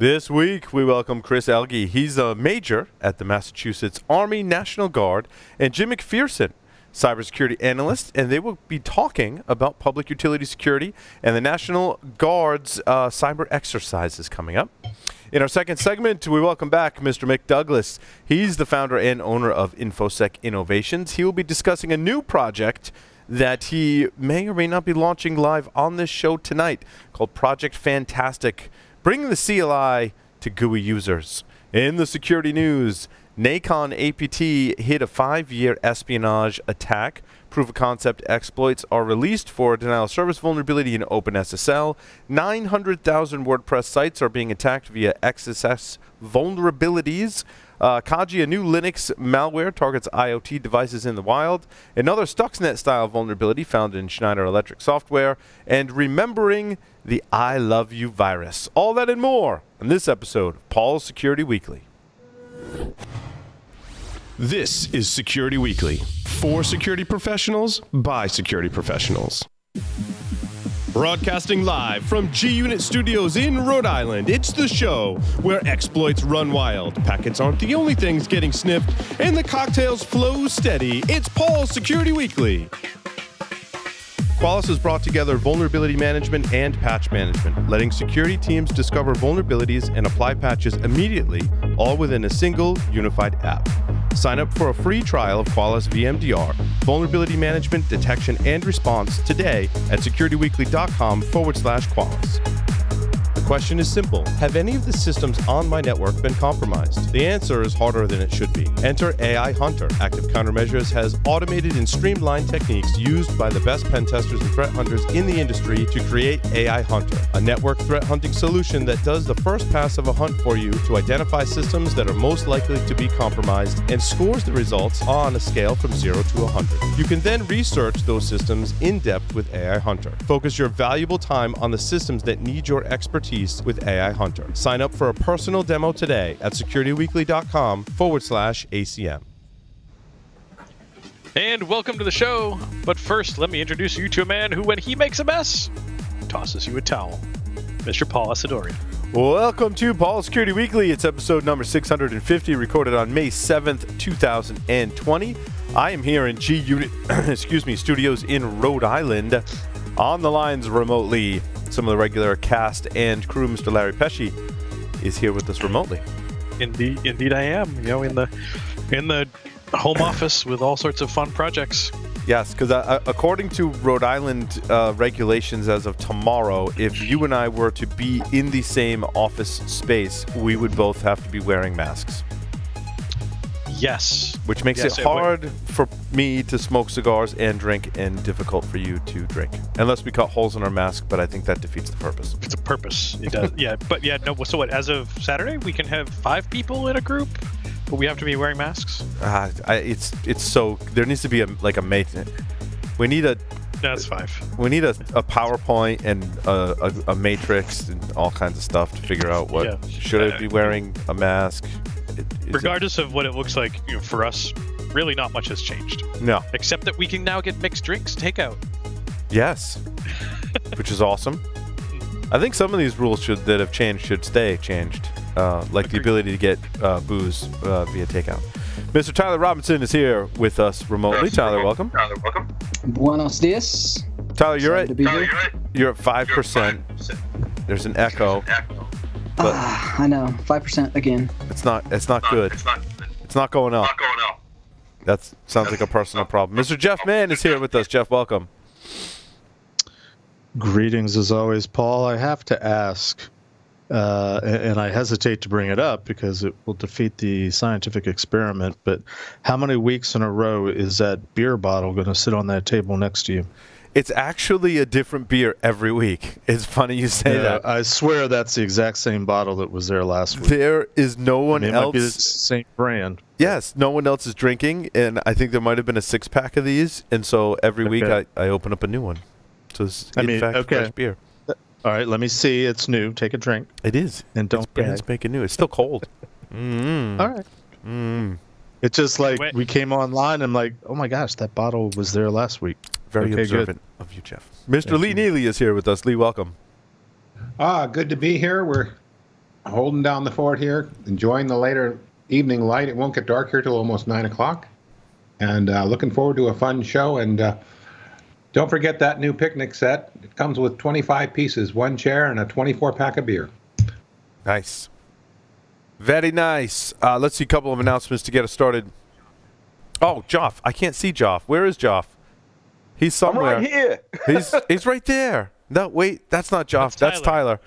This week, we welcome Chris Elgee. He's a major at the Massachusetts Army National Guard, and Jim McPherson, cybersecurity analyst, and they will be talking about public utility security and the National Guard's uh, cyber exercises coming up. In our second segment, we welcome back Mr. Mick Douglas. He's the founder and owner of InfoSec Innovations. He will be discussing a new project that he may or may not be launching live on this show tonight called Project Fantastic bringing the CLI to GUI users. In the security news, Naikon APT hit a five-year espionage attack. Proof of concept exploits are released for denial of service vulnerability in OpenSSL. 900,000 WordPress sites are being attacked via XSS vulnerabilities. Uh, Kaiji, a new Linux malware, targets IoT devices in the wild. Another Stuxnet-style vulnerability found in Schneider Electric software. And remembering the I Love You virus. All that and more in this episode of Paul's Security Weekly. This is Security Weekly for security professionals by security professionals. Broadcasting live from G Unit Studios in Rhode Island, it's the show where exploits run wild, packets aren't the only things getting sniffed, and the cocktails flow steady. It's Paul's Security Weekly. Qualys has brought together vulnerability management and patch management, letting security teams discover vulnerabilities and apply patches immediately, all within a single, unified app. Sign up for a free trial of Qualys VMDR, vulnerability management, detection, and response today at securityweekly.com forward slash Qualys question is simple. Have any of the systems on my network been compromised? The answer is harder than it should be. Enter AI Hunter. Active Countermeasures has automated and streamlined techniques used by the best pen testers and threat hunters in the industry to create AI Hunter, a network threat hunting solution that does the first pass of a hunt for you to identify systems that are most likely to be compromised and scores the results on a scale from 0 to 100. You can then research those systems in depth with AI Hunter. Focus your valuable time on the systems that need your expertise expertise with AI Hunter. Sign up for a personal demo today at securityweekly.com forward slash ACM. And welcome to the show. But first, let me introduce you to a man who, when he makes a mess, tosses you a towel. Mr. Paul Asadoorian. Welcome to Paul Security Weekly. It's episode number 650, recorded on May 7th, 2020. I am here in G Unit, excuse me, studios in Rhode Island. On the lines remotely, some of the regular cast and crew. Mr. Larry Pesce is here with us remotely. Indeed, indeed, I am. You know, in the in the home office with all sorts of fun projects. Yes, because uh, uh, according to Rhode Island uh, regulations as of tomorrow, if you and I were to be in the same office space, we would both have to be wearing masks. Yes. Which makes yes, it hard it for me to smoke cigars and drink and difficult for you to drink. Unless we cut holes in our mask, but I think that defeats the purpose. It's a purpose. It does. yeah, but yeah, no, so what, as of Saturday, we can have five people in a group? But we have to be wearing masks. Uh, I, it's it's so there needs to be a like a mate. We need a. That's five. We need a, a PowerPoint and a, a, a, matrix and all kinds of stuff to figure out what yeah. should I be wearing a mask. It, Regardless it, of what it looks like you know, for us, really not much has changed. No. Except that we can now get mixed drinks takeout. Yes. Which is awesome. I think some of these rules should that have changed should stay changed, uh, like Agreed. the ability to get uh, booze uh, via takeout. Mr. Tyler Robinson is here with us remotely. Yes, Tyler, welcome. Tyler, welcome. Buenos dias. Tyler, you're at Tyler, you're, at you're at five percent. There's an echo. There's an echo. But uh, I know, five percent again. It's not. It's not good. It's not. It's not going up. Not going up. That sounds like a personal problem. Mr. Jeff Man is here with us. Jeff, welcome. Greetings as always, Paul. I have to ask, uh, and I hesitate to bring it up because it will defeat the scientific experiment. But how many weeks in a row is that beer bottle going to sit on that table next to you? It's actually a different beer every week. It's funny you say yeah, that. I swear that's the exact same bottle that was there last week. There is no one I mean, else. the same brand. Yes, no one else is drinking, and I think there might have been a six pack of these, and so every okay. week I, I open up a new one. So it's I in mean, fact okay. fresh beer. All right, let me see. It's new. Take a drink. It is, and don't. It's brand spanking new. It's still cold. mm. All right. Mm. It's just like we came online. I'm like, oh my gosh, that bottle was there last week. Very okay, observant good. of you, Jeff. Mr. Thank Lee you. Neely is here with us. Lee, welcome. Ah, good to be here. We're holding down the fort here, enjoying the later evening light. It won't get dark here till almost nine o'clock, and uh, looking forward to a fun show. And uh, don't forget that new picnic set. It comes with 25 pieces, one chair, and a 24 pack of beer. Nice. Very nice. Uh, let's see a couple of announcements to get us started. Oh, Joff. I can't see Joff. Where is Joff? He's somewhere. I'm right here. he's he's right there. No, wait, that's not Joff. That's, that's Tyler.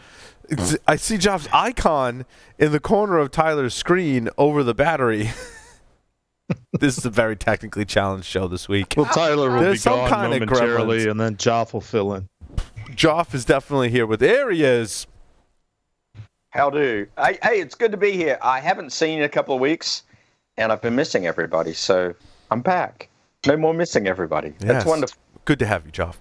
Tyler. I see Joff's icon in the corner of Tyler's screen over the battery. this is a very technically challenged show this week. Well, Tyler will There's be gone momentarily, and then Joff will fill in. Joff is definitely here with. There he is. How do? Hey, hey, it's good to be here. I haven't seen you in a couple of weeks, and I've been missing everybody, so I'm back. No more missing everybody. Yes. That's wonderful. Good to have you, Joff.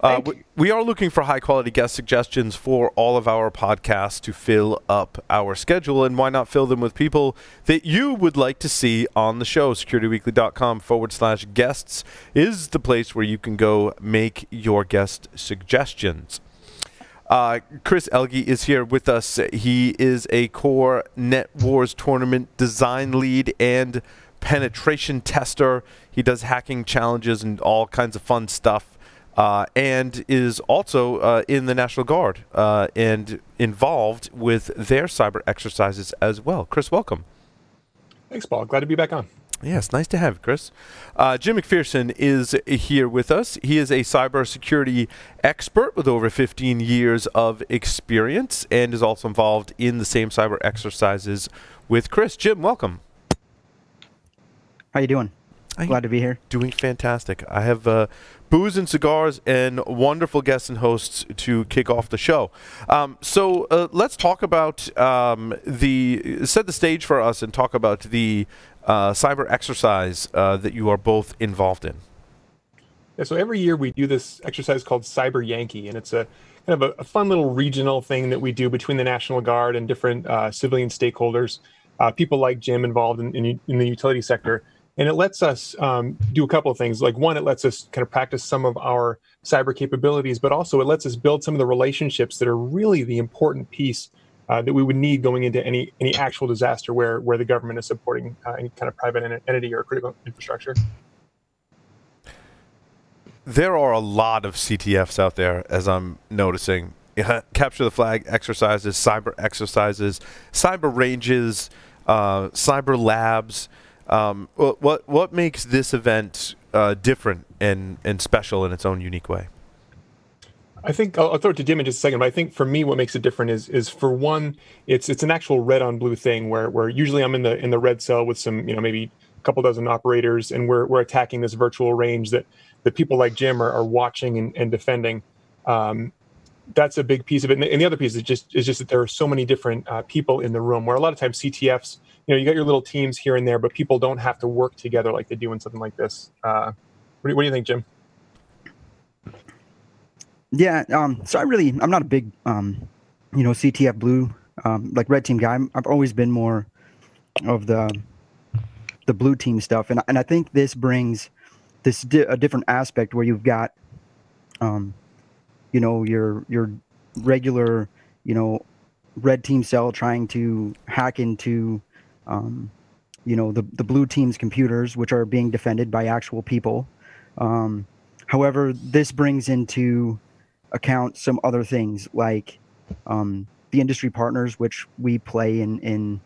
Uh, we, we, are looking for high quality guest suggestions for all of our podcasts to fill up our schedule, and why not fill them with people that you would like to see on the show? SecurityWeekly.com forward slash guests is the place where you can go make your guest suggestions. Uh, Chris Elgee is here with us. He is a core NetWars tournament design lead and penetration tester. He does hacking challenges and all kinds of fun stuff uh, and is also uh, in the National Guard uh, and involved with their cyber exercises as well. Chris, welcome. Thanks, Paul. Glad to be back on. Yes, nice to have you, Chris. Uh, Jim McPherson is here with us. He is a cybersecurity expert with over 15 years of experience and is also involved in the same cyber exercises with Chris. Jim, welcome. How you doing? Glad to be here. Doing fantastic. I have uh, booze and cigars and wonderful guests and hosts to kick off the show. Um, so uh, let's talk about um, the set the stage for us and talk about the uh, cyber exercise uh, that you are both involved in. Yeah, so every year we do this exercise called Cyber Yankee, and it's a kind of a, a fun little regional thing that we do between the National Guard and different uh, civilian stakeholders, uh, people like Jim involved in, in, in the utility sector and it lets us um, do a couple of things like one it lets us kind of practice some of our cyber capabilities but also it lets us build some of the relationships that are really the important piece uh, that we would need going into any any actual disaster where where the government is supporting uh, any kind of private entity or critical infrastructure there are a lot of CTFs out there, as I'm noticing. capture the flag exercises, cyber exercises, cyber ranges, uh, cyber labs. Um, what what makes this event uh, different and and special in its own unique way? I think I'll, I'll, throw it to Jim in just a second, but I think for me, what makes it different is is for one, it's it's an actual red on blue thing where where usually I'm in the in the red cell with some you know maybe a couple dozen operators, and we're we're attacking this virtual range that that people like Jim are, are watching and, and defending. Um, that's a big piece of it, and the other piece is just is just that there are so many different uh, people in the room. Where a lot of times CTFs you know you got your little teams here and there, but people don't have to work together like they do in something like this. Uh, what, do, what do you think, Jim? Yeah, um, so I really I'm not a big um, you know CTF blue um, like red team guy. i have always been more of the the blue team stuff, and and I think this brings this di- a different aspect where you've got um, you know your your regular you know red team cell trying to hack into um, you know the the blue team's computers, which are being defended by actual people. Um, however, this brings into account some other things like um, the industry partners, which we play in in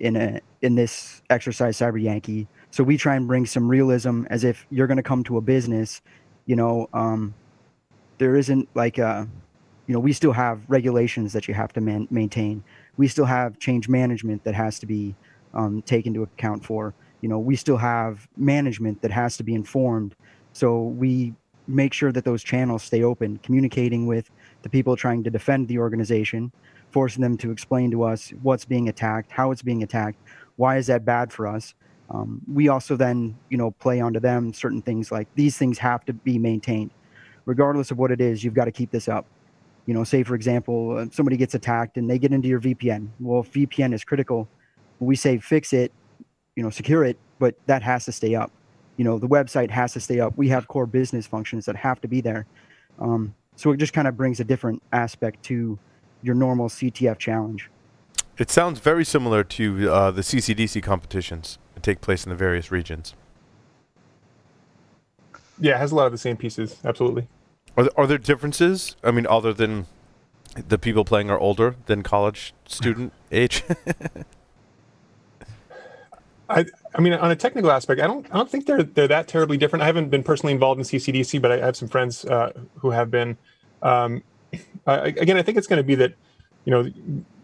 in a in this exercise Cyber Yankee. So we try and bring some realism, as if you're going to come to a business. You know, um, there isn't like a, you know, we still have regulations that you have to man- maintain. We still have change management that has to be um, take into account for. You know, we still have management that has to be informed. So we make sure that those channels stay open, communicating with the people trying to defend the organization, forcing them to explain to us what's being attacked, how it's being attacked, why is that bad for us. Um, we also then, you know, play onto them certain things like these things have to be maintained, regardless of what it is. You've got to keep this up. You know, say for example, uh, somebody gets attacked and they get into your VPN. Well, if VPN is critical, we say fix it, you know, secure it, but that has to stay up. You know, the website has to stay up. We have core business functions that have to be there. Um, so it just kind of brings a different aspect to your normal CTF challenge. It sounds very similar to uh, the CCDC competitions that take place in the various regions. Yeah, it has a lot of the same pieces. Absolutely. Are there, are there differences? I mean, other than the people playing are older than college student age. I, I mean, on a technical aspect, I don't, I don't think they're they're that terribly different. I haven't been personally involved in CCDC, but I have some friends uh, who have been. Um, I, again, I think it's going to be that, you know,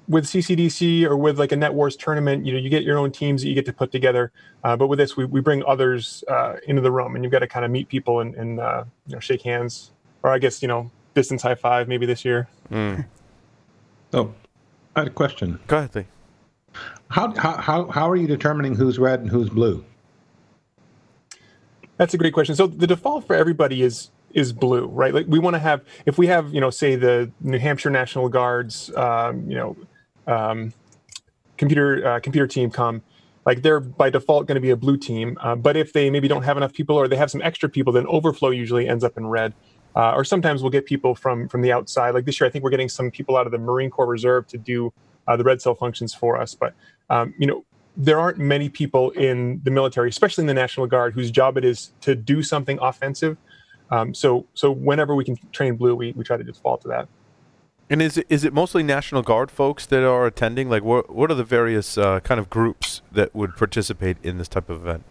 with CCDC or with like a NetWars tournament, you know, you get your own teams that you get to put together. Uh, but with this, we, we bring others uh, into the room, and you've got to kind of meet people and, and uh, you know shake hands, or I guess you know distance high five maybe this year. Mm. So, I had a question. Go ahead, Lee. How, how, how are you determining who's red and who's blue? That's a great question. So the default for everybody is is blue, right? Like we want to have, if we have, you know, say the New Hampshire National Guards, um, you know, um, computer uh, computer team come, like they're by default going to be a blue team. Uh, but if they maybe don't have enough people or they have some extra people, then overflow usually ends up in red. Uh, or sometimes we'll get people from from the outside. Like this year, I think we're getting some people out of the Marine Corps Reserve to do uh, the red cell functions for us. But um, you know, there aren't many people in the military, especially in the National Guard, whose job it is to do something offensive. Um, so so whenever we can train blue, we, we try to just fall to that. And is it, is it mostly National Guard folks that are attending? Like, what what are the various uh, kind of groups that would participate in this type of event?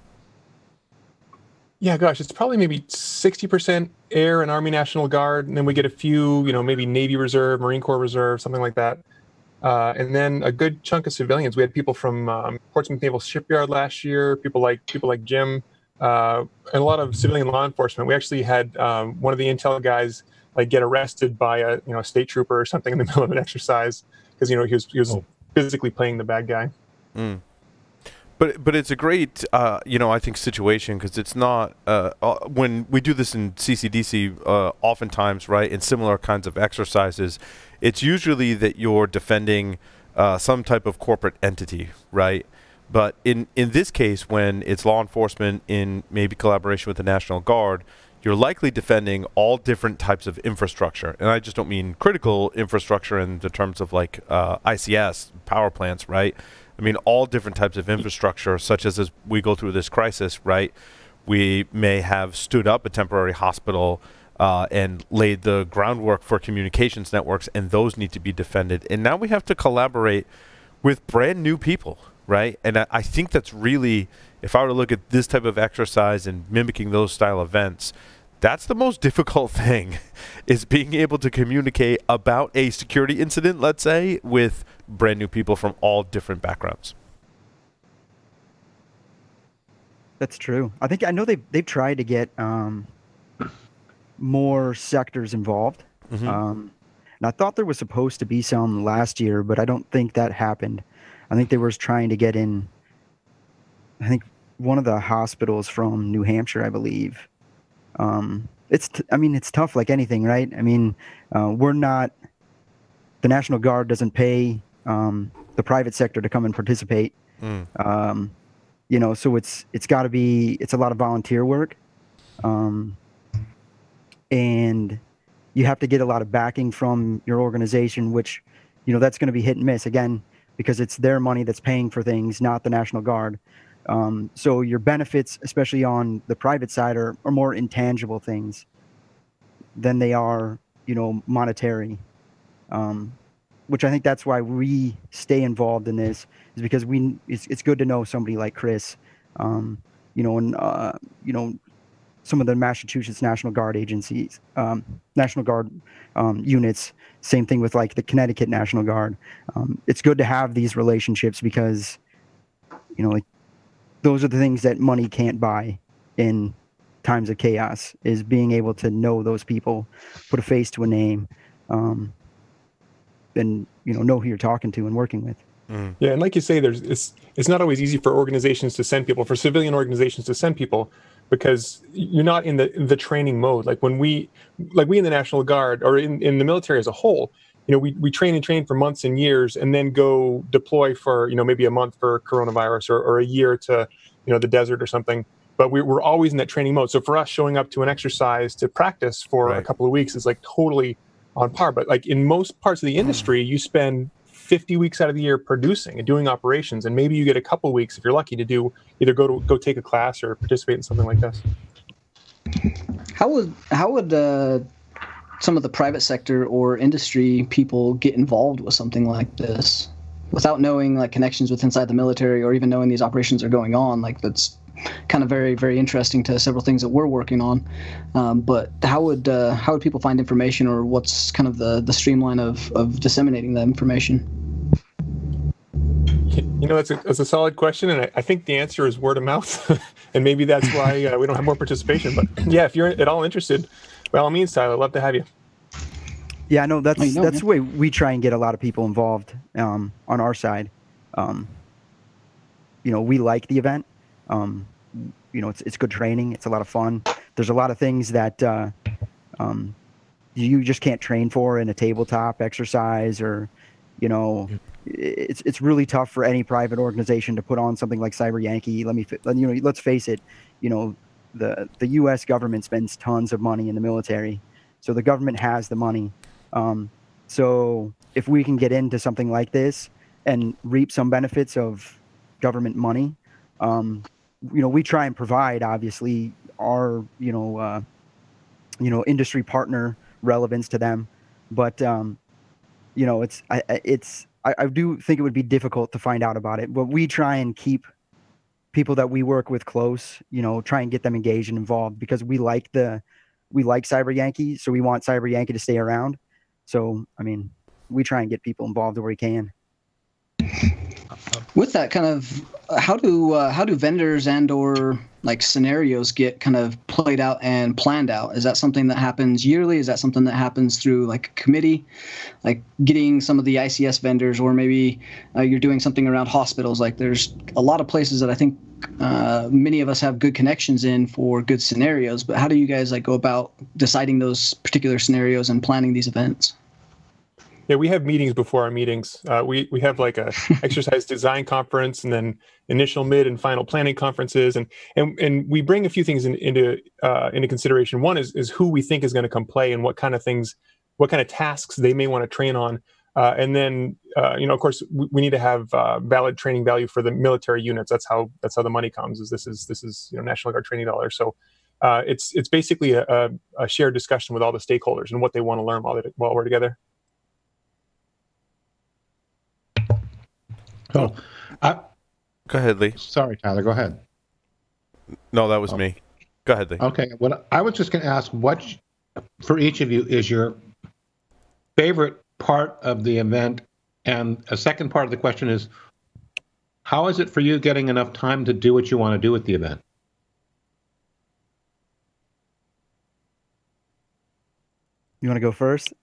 Yeah, gosh, it's probably maybe sixty percent Air and Army National Guard, and then we get a few, you know, maybe Navy Reserve, Marine Corps Reserve, something like that. Uh, and then a good chunk of civilians. We had people from um, Portsmouth Naval Shipyard last year. People like people like Jim, uh, and a lot of civilian law enforcement. We actually had um, one of the intel guys like get arrested by a you know a state trooper or something in the middle of an exercise because you know he was he was oh. physically playing the bad guy. Mm. But but it's a great uh, you know I think situation because it's not uh, uh when we do this in CCDC uh, oftentimes right in similar kinds of exercises, it's usually that you're defending uh, some type of corporate entity right. But in in this case, when it's law enforcement in maybe collaboration with the National Guard, you're likely defending all different types of infrastructure. And I just don't mean critical infrastructure in the terms of like uh, ICS, power plants, right? I mean, all different types of infrastructure, such as as we go through this crisis, right? We may have stood up a temporary hospital uh, and laid the groundwork for communications networks, and those need to be defended. And now we have to collaborate with brand new people, right? And I, I think that's really, if I were to look at this type of exercise and mimicking those style events, that's the most difficult thing is being able to communicate about a security incident let's say with brand new people from all different backgrounds. That's true. I think i know they've, they've tried to get um, more sectors involved. Mm-hmm. um, and i thought there was supposed to be some last year but i don't think that happened. I think they were trying to get in i think one of the hospitals from new hampshire i believe. Um, it's t- I mean it's tough like anything, right? I mean, uh, we're not the National Guard doesn't pay um, the private sector to come and participate. Mm. Um, you know, so it's it's got to be it's a lot of volunteer work, um, and you have to get a lot of backing from your organization, which you know that's going to be hit and miss again because it's their money that's paying for things, not the National Guard. Um, so your benefits, especially on the private side, are, are more intangible things than they are, you know, monetary. Um, which I think that's why we stay involved in this is because we it's, it's good to know somebody like Chris, um, you know, and uh, you know, some of the Massachusetts National Guard agencies, um, National Guard um, units. Same thing with like the Connecticut National Guard. Um, it's good to have these relationships because, you know, like those are the things that money can't buy in times of chaos is being able to know those people put a face to a name um, and you know know who you're talking to and working with mm. yeah and like you say there's it's it's not always easy for organizations to send people for civilian organizations to send people because you're not in the in the training mode like when we like we in the national guard or in, in the military as a whole you know, we, we train and train for months and years and then go deploy for, you know, maybe a month for coronavirus or, or a year to, you know, the desert or something. But we, we're always in that training mode. So for us, showing up to an exercise to practice for right. a couple of weeks is like totally on par. But like in most parts of the industry, you spend 50 weeks out of the year producing and doing operations, and maybe you get a couple weeks if you're lucky to do either go to go take a class or participate in something like this. How would how would uh, some of the private sector or industry people get involved with something like this without knowing like connections with inside the military or even knowing these operations are going on? Like that's kind of very very interesting to several things that we're working on. Um, but how would uh, how would people find information, or what's kind of the the streamline of of disseminating that information? You know, that's a, that's a solid question, and I, I think the answer is word of mouth, and maybe that's why uh, we don't have more participation. But yeah, if you're at all interested, by all means, Tyler, love to have you. Yeah, no, that's know, that's man. the way we try and get a lot of people involved um, on our side. Um, you know, we like the event, um, you know, it's it's good training. It's a lot of fun. There's a lot of things that uh, um, you just can't train for in a tabletop exercise, or you know, it's it's really tough for any private organization to put on something like Cyber Yankee. Let me, you know, let's face it. You know, the the U.S. government spends tons of money in the military, so the government has the money. Um, so if we can get into something like this and reap some benefits of government money, um, you know, we try and provide obviously our, you know, uh, you know, industry partner relevance to them, but um, you know, it's I, it's I, I do think it would be difficult to find out about it, but we try and keep people that we work with close, you know, try and get them engaged and involved because we like the we like Cyber Yankee, so we want Cyber Yankee to stay around. So, I mean, we try and get people involved where we can. With that kind of how do uh, how do vendors and or like scenarios get kind of played out and planned out? Is that something that happens yearly? Is that something that happens through like a committee? Like getting some of the ics vendors or maybe uh, you're doing something around hospitals. Like there's a lot of places that i think uh, many of us have good connections in for good scenarios. But how do you guys like go about deciding those particular scenarios and planning these events yeah, we have meetings before our meetings. Uh, we we have like a exercise design conference, and then initial, mid, and final planning conferences, and and and we bring a few things in, into uh, into consideration. One is is who we think is going to come play, and what kind of things, what kind of tasks they may want to train on. Uh, and then, uh, you know, of course, we, we need to have uh, valid training value for the military units. That's how that's how the money comes. Is this is this is you know National Guard training dollars. So uh, it's it's basically a, a, a, shared discussion with all the stakeholders and what they want to learn while they, while we're together. Cool. Oh. I, go ahead, Lee. Sorry, Tyler. Go ahead. No, that was oh. me. Go ahead, Lee. Okay. What I was just going to ask, what for each of you is your favorite part of the event, and a second part of the question is, how is it for you getting enough time to do what you want to do at the event? You want to go first?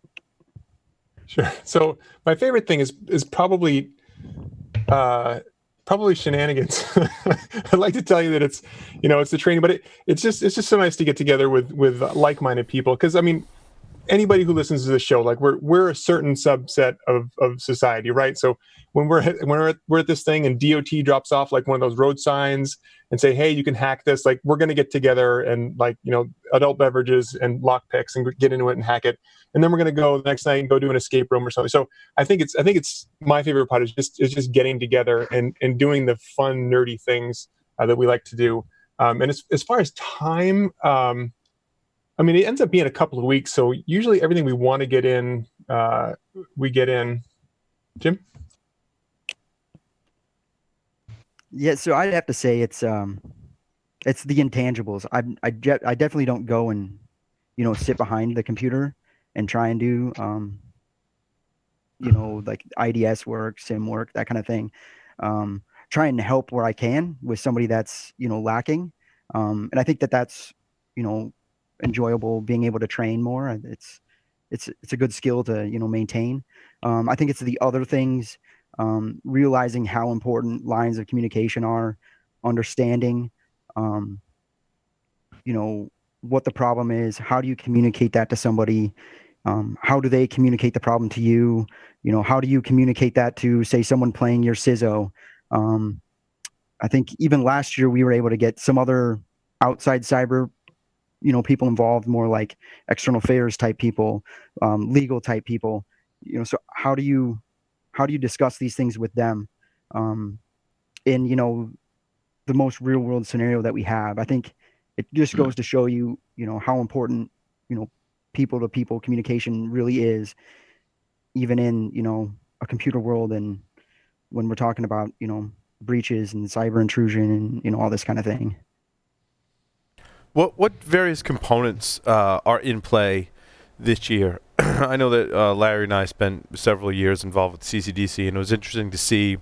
Sure. So my favorite thing is is probably uh, probably shenanigans. I'd like to tell you that it's, you know, it's the training, but it, it's just it's just so nice to get together with with like-minded people because I mean, anybody who listens to the show, like we're we're a certain subset of of society, right? So when we're when we're at, we're at this thing and DOT drops off like one of those road signs and say, hey, you can hack this, like we're gonna get together and like you know adult beverages and lock picks and get into it and hack it and then we're going to go the next night and go do an escape room or something. So I think it's I think it's my favorite part is just is just getting together and and doing the fun nerdy things uh, that we like to do. Um, and as as far as time, um, I mean, it ends up being a couple of weeks. So usually everything we want to get in, uh, we get in. Jim. Yeah, so I'd have to say it's um, it's the intangibles. I I, I definitely don't go and you know sit behind the computer and try and do um, you know like IDS work, SIEM work, that kind of thing. Um, try and help where I can with somebody that's you know lacking, um, and I think that that's you know enjoyable being able to train more. It's it's it's a good skill to you know maintain. Um, I think it's the other things, um, realizing how important lines of communication are, understanding, um, you know what the problem is. How do you communicate that to somebody? Um, how do they communicate the problem to you? You know, how do you communicate that to, say, someone playing your CISO? Um, I think even last year we were able to get some other outside cyber, you know, people involved, more like external affairs type people, um, legal type people. You know, so how do you how do you discuss these things with them um, in you know the most real world scenario that we have i think it just goes to show you you know how important you know people to people communication really is even in you know a computer world and when we're talking about you know breaches and cyber intrusion and you know all this kind of thing what what various components uh, are in play this year? I know that uh, larry and i spent several years involved with ccdc and it was interesting to see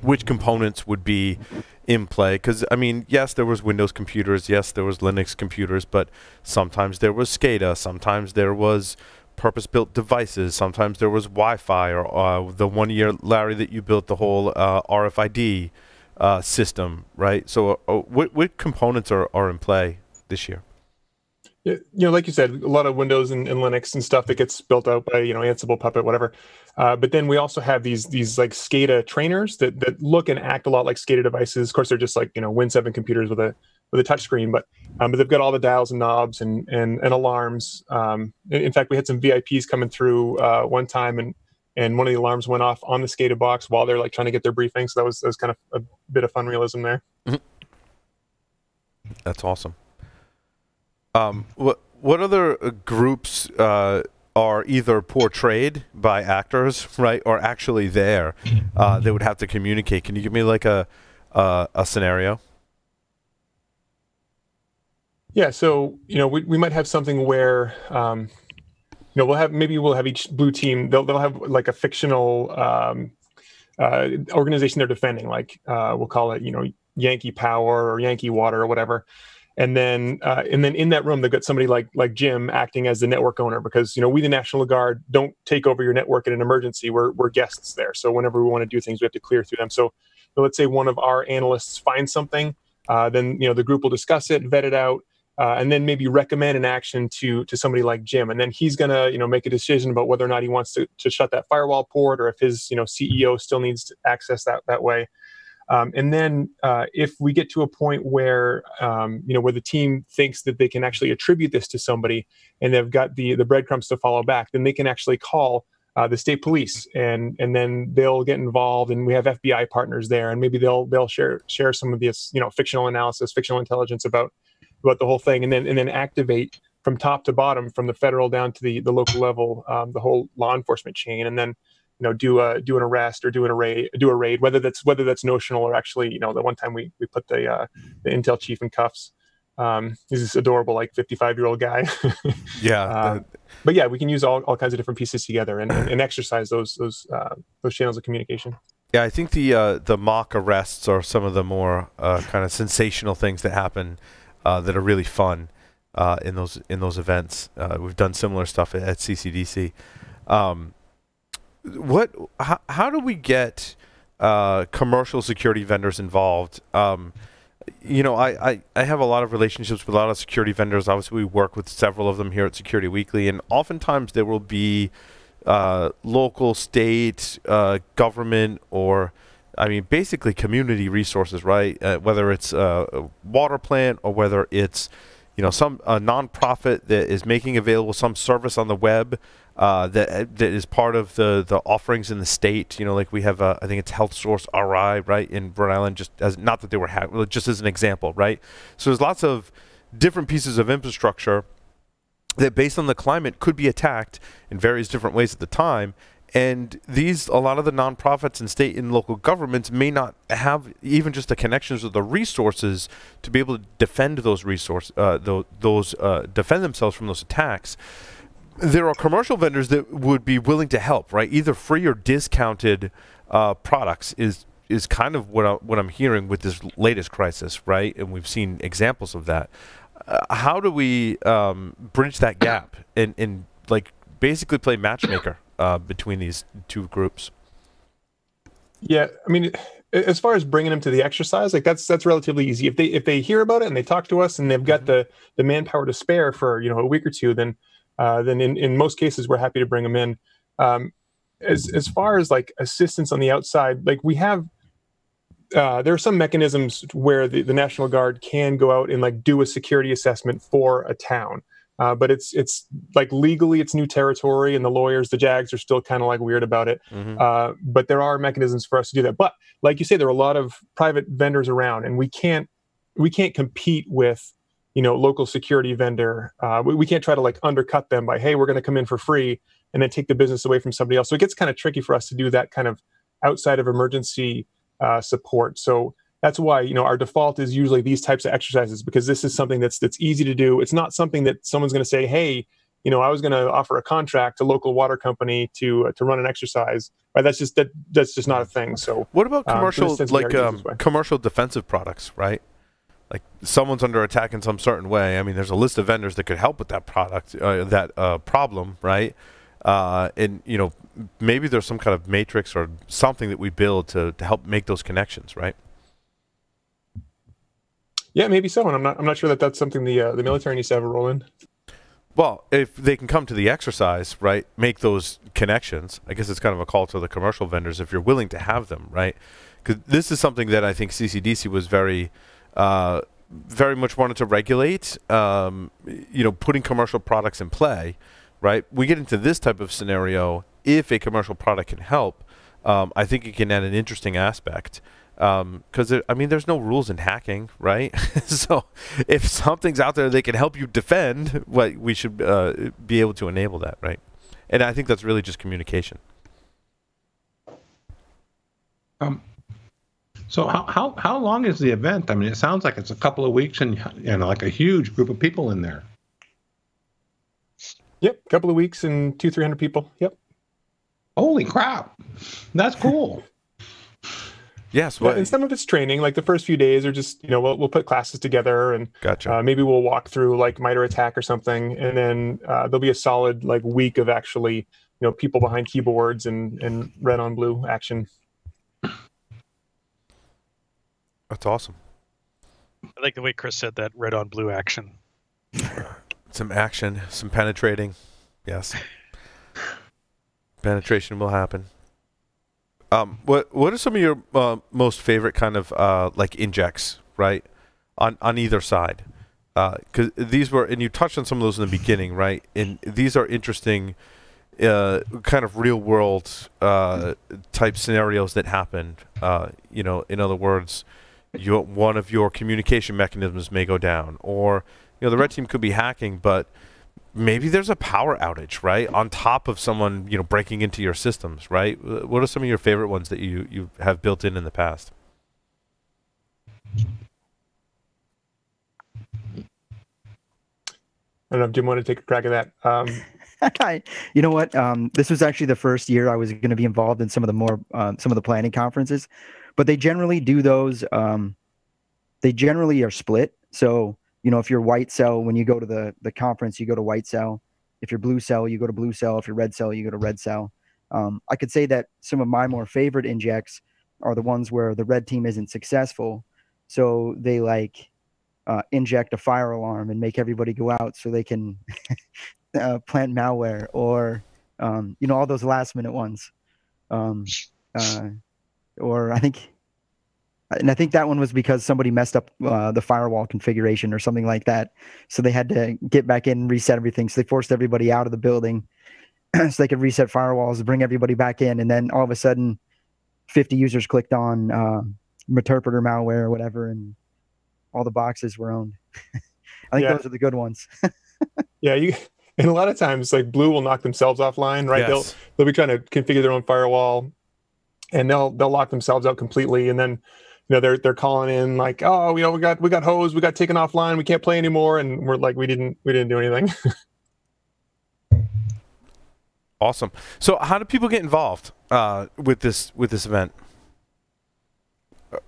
which components would be in play. Because i mean yes there was windows computers yes there was linux computers but sometimes there was scada sometimes there was purpose-built devices sometimes there was wi-fi or uh, the one year larry that you built the whole uh, rfid uh, system right so uh, what, what components are, are in play this year you know, like you said, a lot of Windows and, and, Linux and stuff that gets built out by you know Ansible, Puppet, whatever. Uh, but then we also have these these like SCADA trainers that that look and act a lot like SCADA devices. Of course, they're just like you know Win7 computers with a with a touch screen, but um, but they've got all the dials and knobs and and, and alarms. Um, in, in, fact, we had some VIPs coming through uh, one time, and and one of the alarms went off on the SCADA box while they're like trying to get their briefing. So that was that was kind of a bit of fun realism there. Mm-hmm. That's awesome. Um, what what other uh, groups uh, are either portrayed by actors, right, or actually there? Uh, they would have to communicate. Can you give me like a uh, a scenario? Yeah, so you know we, we might have something where um, you know we'll have maybe we'll have each blue team they'll they'll have like a fictional um, uh, organization they're defending, like uh, we'll call it you know Yankee Power or Yankee Water or whatever, and then uh, and then in that room they've got somebody like like jim acting as the network owner because you know we the national guard don't take over your network in an emergency. We're, we're guests there. So whenever we want to do things we have to clear through them. So, so let's say one of our analysts finds something uh, then you know the group will discuss it vet it out uh, and then maybe recommend an action to to somebody like jim. And then he's going to you know make a decision about whether or not he wants to, to shut that firewall port or if his you know ceo still needs to access that that way. Um, and then uh, if we get to a point where um, you know where the team thinks that they can actually attribute this to somebody and they've got the the breadcrumbs to follow back, then they can actually call uh, the state police and and then they'll get involved and we have FBI partners there and maybe they'll they'll share share some of this you know fictional analysis, fictional intelligence about about the whole thing and then and then activate from top to bottom from the federal down to the the local level um, the whole law enforcement chain and then you know do a do an arrest or do an array do a raid whether that's whether that's notional or actually you know the one time we we put the uh, the intel chief in cuffs. Um he's this adorable like 55 year old guy. Yeah um, but yeah we can use all, all kinds of different pieces together and, and, and exercise those those uh, those channels of communication. Yeah i think the uh, the mock arrests are some of the more uh, kind of sensational things that happen uh, that are really fun uh, in those in those events. Uh, we've done similar stuff at, at ccdc um, what how, how do we get uh, commercial security vendors involved? Um, you know I, I, I have a lot of relationships with a lot of security vendors. Obviously we work with several of them here at security weekly and oftentimes there will be uh, local state uh, government or I mean, basically community resources, right? Uh, whether it's a water plant or whether it's, you know, some a nonprofit that is making available some service on the web uh, that that is part of the the offerings in the state. You know, like we have, a, I think it's Health Source RI, right, in Rhode Island. Just as not that they were ha- just as an example, right. So there's lots of different pieces of infrastructure that, based on the climate, could be attacked in various different ways at the time. And these, a lot of the nonprofits and state and local governments may not have even just the connections or the resources to be able to defend those resources, uh, those, uh, defend themselves from those attacks there are commercial vendors that would be willing to help, right? Either free or discounted uh, products is is kind of what I, what I'm hearing with this latest crisis, right? And we've seen examples of that. Uh, how do we um, bridge that gap and, and like basically play matchmaker uh, between these two groups? Yeah, I mean, as far as bringing them to the exercise, like that's that's relatively easy. If they if they hear about it and they talk to us and they've got mm-hmm. the the manpower to spare for you know a week or two, then uh, then in, in most cases we're happy to bring them in. Um, as as far as like assistance on the outside, like we have, uh, there are some mechanisms where the, the National Guard can go out and like do a security assessment for a town. Uh, but it's it's like legally it's new territory, and the lawyers, the JAGs, are still kind of like weird about it. Mhm. Uh, but there are mechanisms for us to do that. But like you say, there are a lot of private vendors around, and we can't we can't compete with you know local security vendor. Uh, we, we can't try to like undercut them by hey, we're going to come in for free and then take the business away from somebody else. So it gets kind of tricky for us to do that kind of outside of emergency uh, support. So that's why you know our default is usually these types of exercises because this is something that's that's easy to do. It's not something that someone's going to say, hey, you know, I was going to offer a contract to local water company to uh, to run an exercise. Right? That's just that that's just not a thing. So What about um, commercial, tends like um, commercial defensive products, right? Like someone's under attack in some certain way. I mean, there's a list of vendors that could help with that product, uh, that uh, problem, right? Uh, and you know, maybe there's some kind of matrix or something that we build to, to help make those connections, right? Yeah, maybe so. And I'm not I'm not sure that that's something the uh, the military needs to have a role in. Well, if they can come to the exercise, right, make those connections. I guess it's kind of a call to the commercial vendors if you're willing to have them, right? Because this is something that I think CCDC was very, uh, very much wanted to regulate. Um, you know, putting commercial products in play, right? We get into this type of scenario if a commercial product can help. Um, I think it can add an interesting aspect because I mean, there's no rules in hacking, right? so if something's out there that can help you defend, what we should uh, be able to enable that, right? And I think that's really just communication. Um, so how, how how long is the event? I mean, it sounds like it's a couple of weeks and you know, like a huge group of people in there. Yep, a couple of weeks and two three hundred people. Yep. Holy crap, that's cool. Yes, Yeah, well, and some of it's training. Like the first few days are just you know we'll we'll put classes together and gotcha. uh, maybe we'll walk through like MITRE ATT&CK or something, and then uh, there'll be a solid like week of actually you know people behind keyboards and and red on blue action. that's awesome. I like the way Chris said that red on blue action. Some action, some penetrating. Yes, penetration will happen. Um, what what are some of your uh, most favorite kind of uh, like injects, right? On on either side, because these were and you touched on some of those in the beginning, right? And these are interesting, uh, kind of real world uh, type scenarios that happened. Uh, you know, in other words, you one of your communication mechanisms may go down, or you know the red team could be hacking, but maybe there's a power outage, right? On top of someone, you know, breaking into your systems, right? Uh, What are some of your favorite ones that you you have built in in the past? I don't know if Jim wanted to take a crack at that. Um, I, you know what? Um, this was actually the first year I was going to be involved in some of the more um, some of the planning conferences, but they generally do those. Um, they generally are split. So you know, if you're white cell, when you go to the the conference, you go to white cell. If you're blue cell, you go to blue cell. If you're red cell, you go to red cell. Um, I could say that some of my more favorite injects are the ones where the red team isn't successful, so they like uh, inject a fire alarm and make everybody go out so they can uh, plant malware or um, you know all those last minute ones um, uh, or i think and i think that one was because somebody messed up uh, the firewall configuration or something like that so they had to get back in and reset everything so they forced everybody out of the building so they could reset firewalls bring everybody back in and then all of a sudden 50 users clicked on uh, Meterpreter malware or whatever and all the boxes were owned i think Yeah. those are the good ones yeah, you and a lot of times like blue will knock themselves offline, right? Yes. They'll they'll be trying to configure their own firewall, and they'll they'll lock themselves out completely, and then you know they're they're calling in like, oh, you know, we got we got hosed, we got taken offline, we can't play anymore, and we're like, we didn't we didn't do anything. Awesome. So, how do people get involved uh, with this with this event?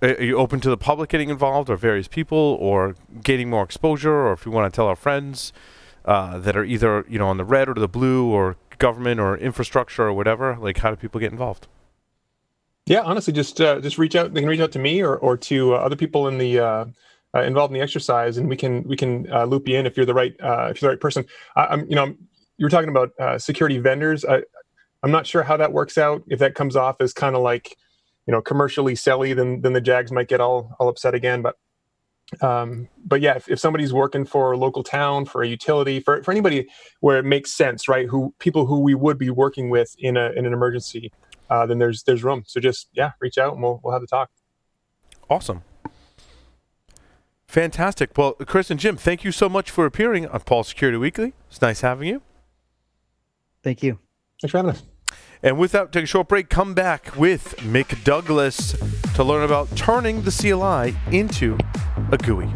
Are you open to the public getting involved, or various people, or gaining more exposure, or if you want to tell our friends uh, that are either you know on the red or the blue, or government or infrastructure or whatever? Like, how do people get involved? Yeah, honestly, just uh, just reach out. They can reach out to me or or to uh, other people in the. Uh, uh, involved in the exercise, and we can we can uh, loop you in if you're the right uh, if you're the right person. I, I'm you know you were talking about security vendors. I, I'm not sure how that works out. If that comes off as kind of like, you know, commercially selly, then then the JAGs might get all all upset again. But Um, but yeah, if, if somebody's working for a local town, for a utility, for, for anybody where it makes sense, right? Who people who we would be working with in a in an emergency, uh, then there's there's room. So just yeah, reach out and we'll we'll have the talk. Awesome. Fantastic. Well, Chris and Jim, thank you so much for appearing on Paul Security Weekly. It's nice having you. Thank you. Thanks for having us. And with that, take a short break. Come back with Mick Douglas to learn about turning the CLI into a GUI.